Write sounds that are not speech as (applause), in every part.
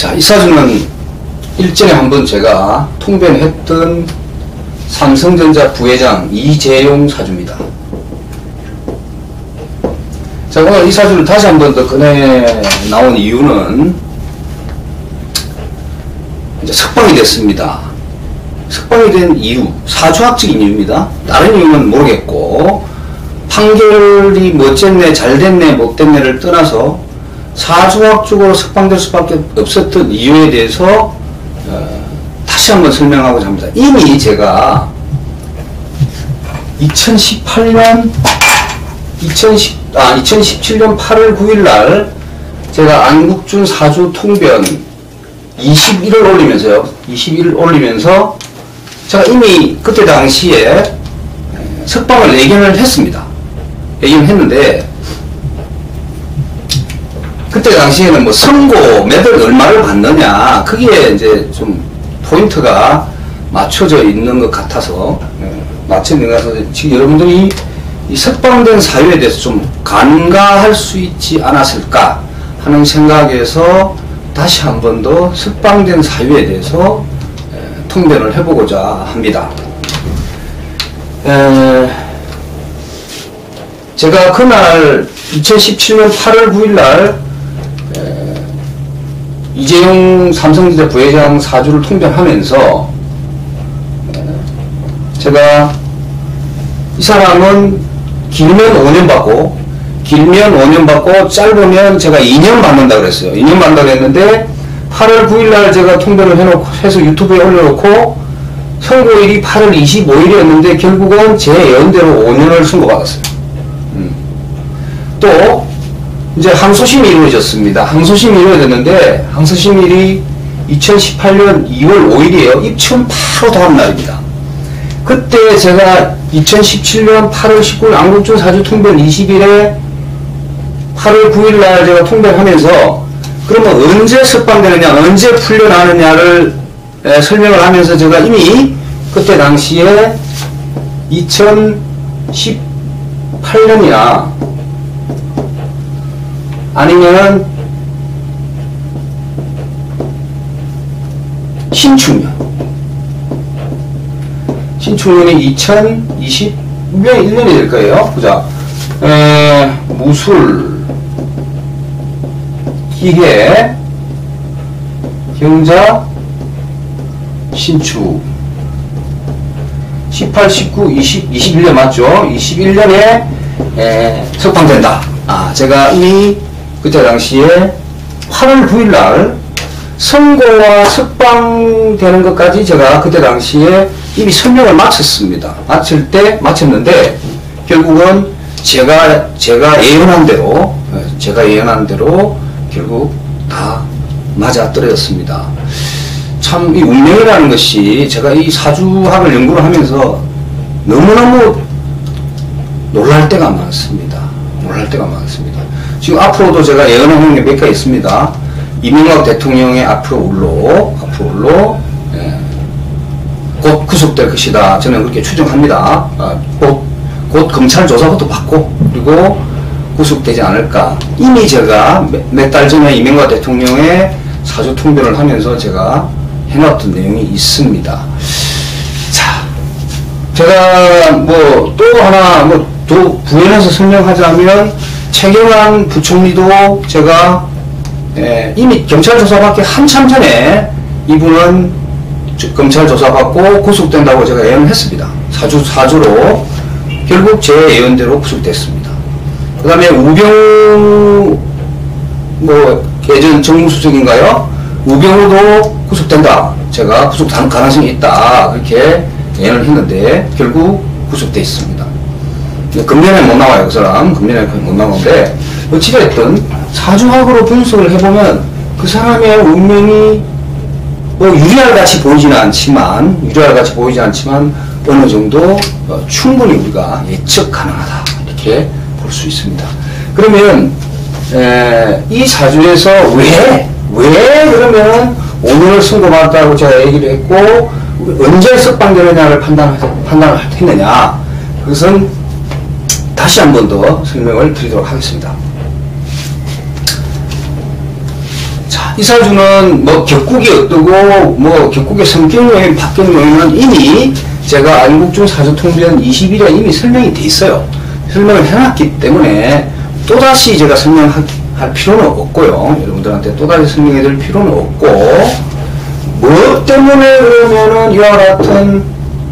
자, 이 사주는 일전에 한번 제가 통변했던 삼성전자 부회장 이재용 사주입니다. 자, 오늘 이 사주를 다시 한번 더 꺼내 나온 이유는 이제 석방이 됐습니다. 석방이 된 이유, 사주학적인 이유입니다. 다른 이유는 모르겠고, 판결이 뭐 어쨌네, 잘 됐네, 못 됐네를 떠나서 사주학적으로 석방될 수밖에 없었던 이유에 대해서 어, 다시 한번 설명하고자 합니다. 이미 제가 2018년 2010, 아, 2017년 8월 9일 날 제가 안국준 사주 통변 21을 올리면서요. 21을 올리면서 제가 이미 그때 당시에 석방을 예견을 했습니다. 예견을 했는데 그때 당시에는 뭐 선고 매달 얼마를 받느냐 그게 이제 좀 포인트가 맞춰져 있는 것 같아서 예, 맞춰 있는 것 같아서 지금 여러분들이 이 석방된 사유에 대해서 좀 간과할 수 있지 않았을까 하는 생각에서 다시 한 번 더 석방된 사유에 대해서 예, 통변을 해보고자 합니다. 에, 제가 그날 2017년 8월 9일 날 이재용 삼성전자 부회장 사주를 통변하면서 제가 이 사람은 길면 5년 받고 길면 5년 받고 짧으면 제가 2년 받는다 그랬어요. 2년 받는다 그랬는데 8월 9일 날 제가 통변을 해놓고 해서 유튜브에 올려놓고 선고일이 8월 25일이었는데 결국은 제 예언대로 5년을 선고받았어요. 음. 또 이제 항소심이 이루어졌습니다. 항소심이 이루어졌는데 항소심일이 2018년 2월 5일이에요. 입춘 바로 다음 날입니다. 그때 제가 2017년 8월 19일 안국준 사주 통변 20일에 8월 9일 날 제가 통변하면서 그러면 언제 석방되느냐, 언제 풀려나느냐를 에, 설명을 하면서 제가 이미 그때 당시에 2018년이나 아니면 신축년 신축년이 2021년이 될 거예요. 보자. 에, 무술, 기계, 경자, 신축. 18, 19, 20, 21년 맞죠? 21년에 에, 석방된다. 아, 제가 이미 그때 당시에 8월 9일 날 선고와 석방되는 것까지 제가 그때 당시에 이미 설명을 마쳤습니다. 마칠 때 마쳤는데 결국은 제가 제가 예언한 대로 제가 예언한 대로 결국 다 맞아 떨어졌습니다. 참 이 운명이라는 것이 제가 이 사주학을 연구를 하면서 너무너무 놀랄 때가 많습니다. 놀랄 때가 많습니다. 지금 앞으로도 제가 예언한 게 몇 개 있습니다. 이명박 대통령의 앞으로 울로, 앞으로 울로, 예, 곧 구속될 것이다. 저는 그렇게 추정합니다. 아, 곧, 곧 검찰 조사부터 받고, 그리고 구속되지 않을까. 이미 제가 몇 달 전에 이명박 대통령의 사주 통변을 하면서 제가 해놨던 내용이 있습니다. 자, 제가 뭐 또 하나 뭐 또 부연해서 설명하자면 최경환 부총리도 제가 예, 이미 경찰 조사받기 한참 전에 이분은 검찰 조사받고 구속된다고 제가 예언을 했습니다. 사주, 사주로 결국 제 예언대로 구속됐습니다. 그 다음에 우병우 뭐 예전 정무수석인가요? 우병우도 구속된다. 제가 구속될 가능성이 있다. 그렇게 예언을 했는데 결국 구속돼 있습니다. 금년에 못 나와요, 그 사람. 금년에 못 나오는데 어찌됐든 사주학으로 분석을 해보면 그 사람의 운명이 뭐 유리할 같이 보이지는 않지만 유리할 같이 보이지 않지만 어느 정도 어, 충분히 우리가 예측 가능하다 이렇게 볼 수 있습니다. 그러면 에, 이 사주에서 왜, 왜 그러면 오늘을 선고받았다고 제가 얘기를 했고, 언제 석방되느냐를 판단, 판단을 했느냐. 그것은 다시 한 번 더 설명을 드리도록 하겠습니다. 자, 이사주는 뭐 격국이 어떠고 뭐 격국의 성격 요인, 합격 요인은 이미 제가 안국중 사주통변 21에 이미 설명이 돼 있어요. 설명을 해놨기 때문에 또다시 제가 설명할 필요는 없고요. 여러분들한테 또다시 설명해 드릴 필요는 없고 뭐 때문에 그러면은 이와 같은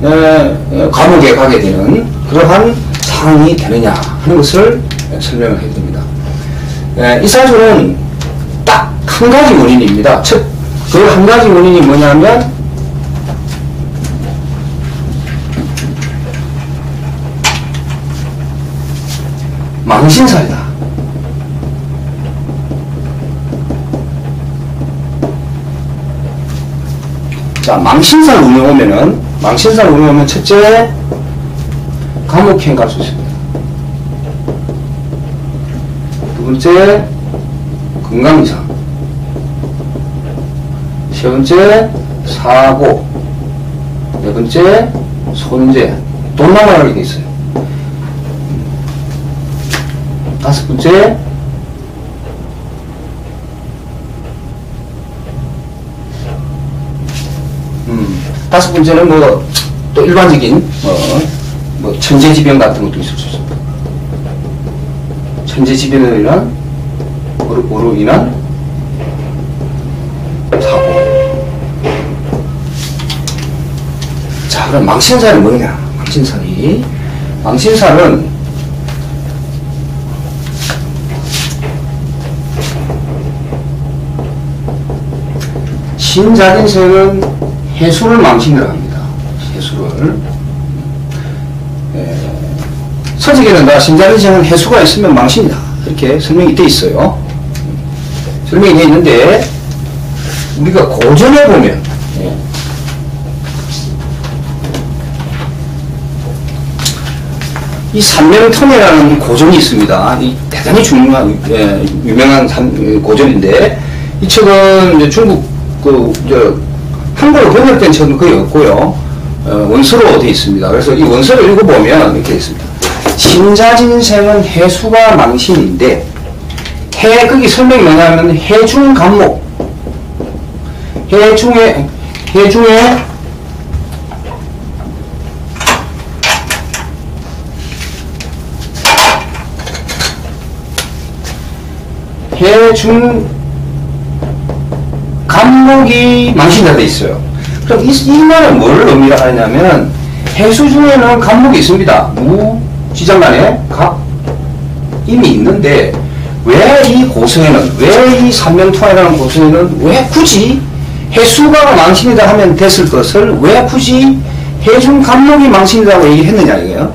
에, 에, 감옥에 가게 되는 그러한 상황이 되느냐 하는 것을 설명을 해드립니다. 에, 이 사주는 딱 한 가지 원인입니다. 첫, 그한 가지 원인이 뭐냐면 망신살이다. 자, 망신살 운영 오면은, 망신살 운영 오면 첫째, 감옥행 갈수 있습니다. 두 번째, 건강 이상. 세 번째, 사고. 네 번째, 손재. 돈 나가게 돼 있어요. 다섯 번째, 음, 다섯 번째는 뭐, 또 일반적인, 뭐, 뭐, 천재지변 같은 것도 있을 수 있습니다. 천재지변으로 인한, 으로, 인한 사고. 자, 그럼 망신살이 뭐냐? 망신살이. 망신살은 신자진생은 해수를 망신이라고 합니다. 해수를. 에, 나 신자진생은 해수가 있으면 망신이다. 이렇게 설명이 돼 있어요. 설명이 돼 있는데, 우리가 고전에 보면, 예, 이 삼명턴이라는 고전이 있습니다. 이 대단히 중요한, 예, 유명한 삼- 고전인데, 이 책은 중국, 그, 저, 한국어로 번역된 책은 거의 없고요. 어, 원서로 되어 있습니다. 그래서 이 원서를 읽어보면 이렇게 있습니다. 신자진생은 해수가 망신인데, 해, 거기 설명이 뭐냐면 해중 감목. 해중에, 해중에 해중 감목이 망신다 돼 있어요. 그럼 이, 이 말은 뭘 의미를 하냐면 해수 중에는 감목이 있습니다. 무, 지장간에 각 이미 있는데 왜 이 고성에는 왜 이 삼명통화라는 고성에는 왜 굳이 해수가 망신이다 하면 됐을 것을 왜 굳이 해중 감목이 망신이라고 얘기했느냐 이거예요.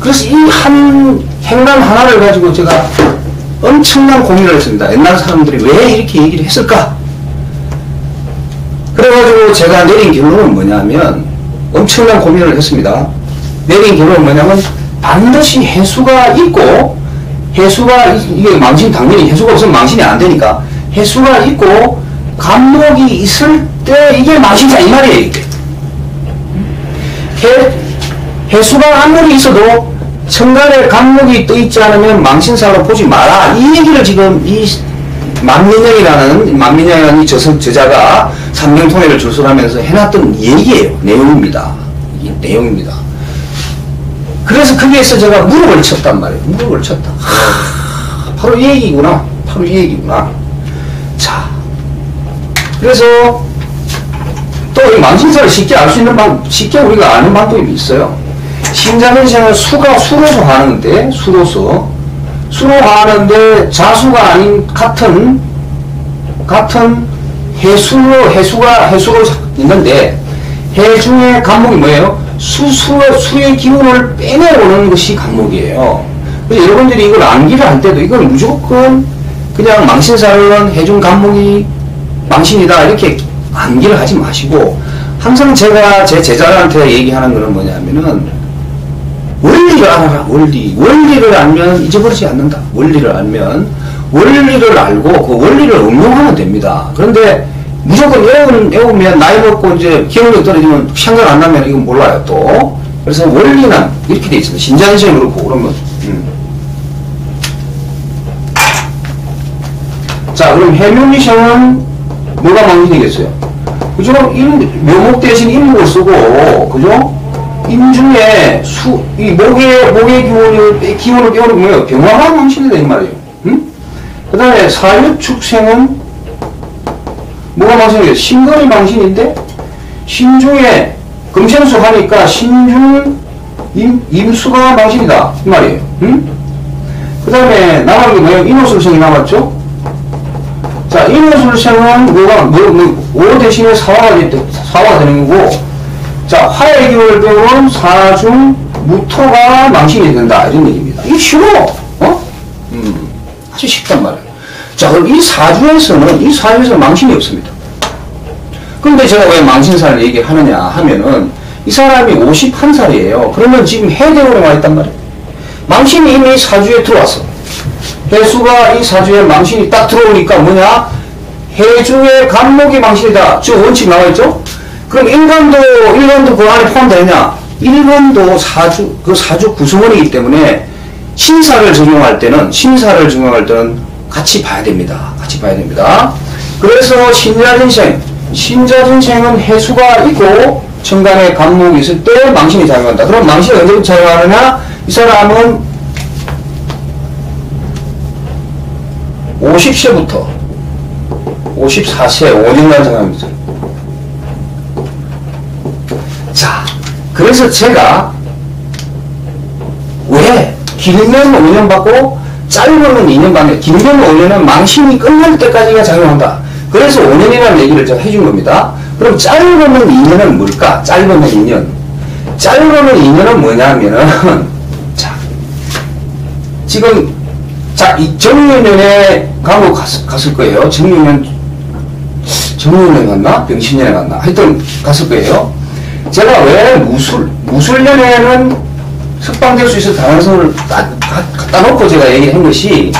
그래서 이 한 행간 하나를 가지고 제가 엄청난 고민을 했습니다. 옛날 사람들이 왜 이렇게 얘기를 했을까? 그래가지고 제가 내린 결론은 뭐냐면 엄청난 고민을 했습니다. 내린 결론은 뭐냐면 반드시 해수가 있고 해수가 이- 이게 망신 당연히 해수가 없으면 망신이 안 되니까 해수가 있고 감목이 있을 때 이게 망신이다 이 말이에요. 해, 해수가 아무리 있어도 천간에 감목이 떠 있지 않으면 망신사로 보지 마라. 이 얘기를 지금 이 만민영이라는 만민영이라는 이 저서, 저자가 삼명통일을 주술하면서 해놨던 얘기예요. 내용입니다. 이 내용입니다. 그래서 거기에서 제가 무릎을 쳤단 말이에요. 무릎을 쳤다. 하, 바로 이 얘기구나. 바로 이 얘기구나. 자, 그래서 또이 망신사를 쉽게 알 수 있는 방, 쉽게 우리가 아는 방법이 있어요. 신자면생은 수가 수로서 하는데, 수로서. 수로 하는데 자수가 아닌 같은, 같은 해수로, 해수가, 해수로 있는데, 해 중에 감목이 뭐예요? 수, 수, 수의 기운을 빼내오는 것이 감목이에요. 그래서 여러분들이 이걸 암기를 할 때도 이건 무조건 그냥 망신사는 해중 감목이 망신이다 이렇게 암기를 하지 마시고 항상 제가 제 제자들한테 얘기하는 거는 뭐냐면은 원리를 알아라 원리. 원리를 알면 잊어버리지 않는다. 원리를 알면 원리를 알고 그 원리를 응용하면 됩니다. 그런데 무조건 외우면, 외우면 나이 먹고 이제 기억력 떨어지면 생각 안 나면 이건 몰라요 또 그래서 원리는 이렇게 돼 있습니다 신장시험 그렇고 그러면 음. 자, 그럼 해묘미생은 뭐가 망신이겠어요? 그죠? 인, 묘목 대신 인목을 쓰고, 그죠? 인중에 수, 이 목의, 목의 기운을, 기운을 빼오는 뭐예요? 병화가 망신이다, 이 말이에요. 응? 그 다음에 사유축생은 뭐가 망신이겠어요? 신금이 망신인데, 신중에 금생수 하니까 신중, 임, 임수가 망신이다. 이 말이에요. 응? 그 다음에 남은 게 뭐예요? 인호술생이 남았죠? 자, 인호술생은 뭐가, 뭐, 뭐, 오 대신에 사화가, 되, 사화가 되는 거고, 자, 화의 기운을 배우는 사중, 무토가 망신이 된다. 이런 얘기입니다. 이게 쉬워. 어? 음, 아주 쉽단 말이에요. 자, 그럼 이 사주에서는, 이 사주에서는 망신이 없습니다. 근데 제가 왜 망신사를 얘기하느냐 하면은, 이 사람이 51살이에요. 그러면 지금 해대원에 와 있단 말이에요. 망신이 이미 사주에 들어왔어. 해수가 이 사주에 망신이 딱 들어오니까 뭐냐? 해주의 간목이 망신이다. 저 원칙 나와있죠? 그럼 인간도, 일간도 그 안에 포함되느냐? 일간도 사주, 그 사주 구성원이기 때문에 신사를 적용할 때는, 신사를 적용할 때는 같이 봐야 됩니다. 같이 봐야 됩니다. 그래서 신자진생, 신자진생은 해수가 있고, 천간에 간목이 있을 때 망신이 작용한다. 그럼 망신이 언제부터 작용하느냐? 이 사람은 50세부터 54세 5년간 작용합니다. 자, 그래서 제가 왜 길면 5년 받고 짧으면 2년 받는 길면 5년은 망신이 끝날 때까지가 작용한다. 그래서 5년이라는 얘기를 제가 해준 겁니다. 그럼 짧으면 2년은 뭘까? 짧으면 2년. 짧으면 2년은 뭐냐면은 (laughs) 자 지금 자, 이 정유년에 감옥 갔, 갔을 거예요. 정유년 정유년에 갔나? 병신년에 갔나? 하여튼 갔을 거예요. 제가 왜 무술, 무술년에는 석방될 수 있을 가능성을 갖다 놓고 제가 얘기한 것이,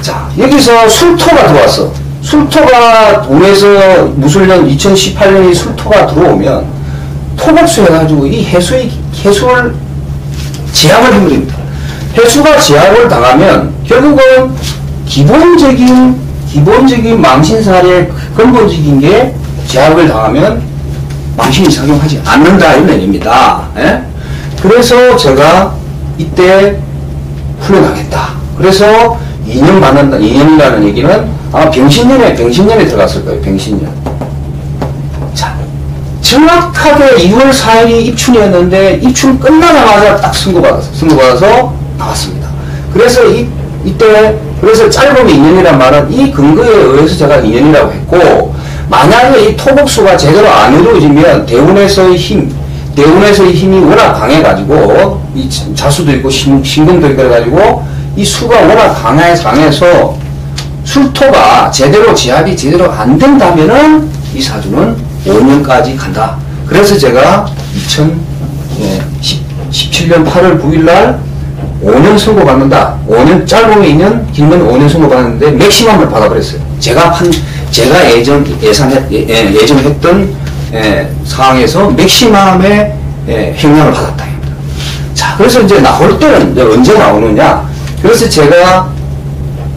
자, 여기서 술토가 들어왔어. 술토가 운에서 무술년 2018년이 술토가 들어오면, 토복수 해가지고 이 해수의, 해수를 제압을 해버립니다. 해수가 제압을 당하면, 결국은 기본적인, 기본적인 망신살의 근본적인 게 제압을 당하면 망신이 작용하지 않는다 이런 얘기입니다. 예? 그래서 제가 이때 훈련하겠다. 그래서 2년 받는다. 2년이라는 얘기는 아마 병신년에 병신년에 들어갔을 거예요. 병신년. 자, 정확하게 2월 4일이 입춘이었는데 입춘 끝나자마자 딱 선고 받았어. 선고 받아서 나왔습니다. 그래서 이, 이때 그래서 짧으면 2년이란 말은 이 근거에 의해서 제가 2년이라고 했고 만약에 이 토복수가 제대로 안 이루어지면 대운에서의 힘, 대운에서의 힘이 워낙 강해가지고 이 자수도 있고 신, 신금도 있고 그래가지고 이 수가 워낙 강해 강해서 술토가 제대로 제압이 제대로 안 된다면은 이 사주는 5년까지 간다. 그래서 제가 2017년 8월 9일 날 5년 선고 받는다. 5년 짧으면 2년, 길면 5년 선고 받는데 맥시멈을 받아버렸어요. 제가 판 제가 예전 예상했 예, 예정했던 예, 상황에서 맥시멈의 예, 행량을 받았다. 자, 그래서 이제 나올 때는 이제 언제 나오느냐? 그래서 제가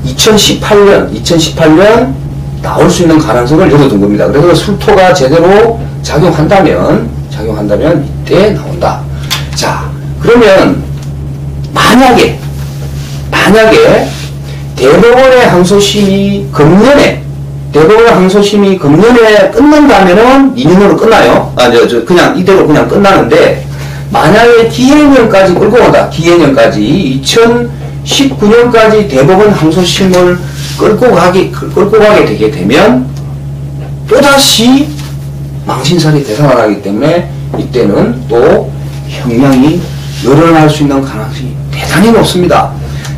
2018년, 2018년 나올 수 있는 가능성을 열어둔 겁니다. 그래서 술토가 제대로 작용한다면, 작용한다면 이때 나온다. 자, 그러면 만약에, 만약에 대법원의 항소심이 금년에 대법원 항소심이 금년에 끝난다면은 2년으로 끝나요. 아, 저, 저, 그냥, 이대로 그냥 끝나는데, 만약에 기해년까지 끌고 온다. 기해년까지. 2019년까지 대법원 항소심을 끌고 가기, 끌고 가게 되게 되면, 또다시 망신살이 되살아나기 때문에, 이때는 또 형량이 늘어날 수 있는 가능성이 대단히 높습니다.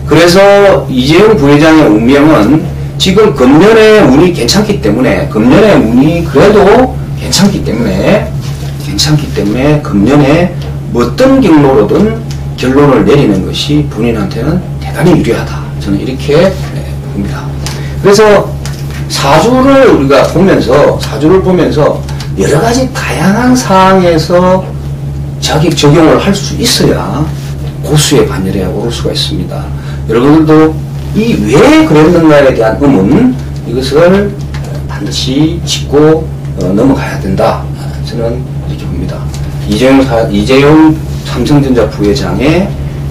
그래서 이재용 부회장의 운명은 지금 금년에 운이 괜찮기 때문에 금년에 운이 그래도 괜찮기 때문에 괜찮기 때문에 금년에 어떤 경로로든 결론을 내리는 것이 본인한테는 대단히 유리하다. 저는 이렇게 네, 봅니다. 그래서 사주를 우리가 보면서 사주를 보면서 여러 가지 다양한 상황에서 자격 적용을 할 수 있어야 고수의 반열에 오를 수가 있습니다. 여러분들도 이 왜 그랬는가에 대한 의문 이것을 반드시 짚고 어, 넘어가야 된다. 저는 이렇게 봅니다. 이재용, 사, 이재용 삼성전자 부회장의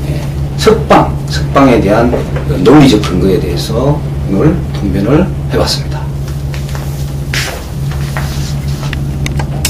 예, 석방, 석방에 대한 어, 논리적 근거에 대해서 오늘 통변을 해봤습니다.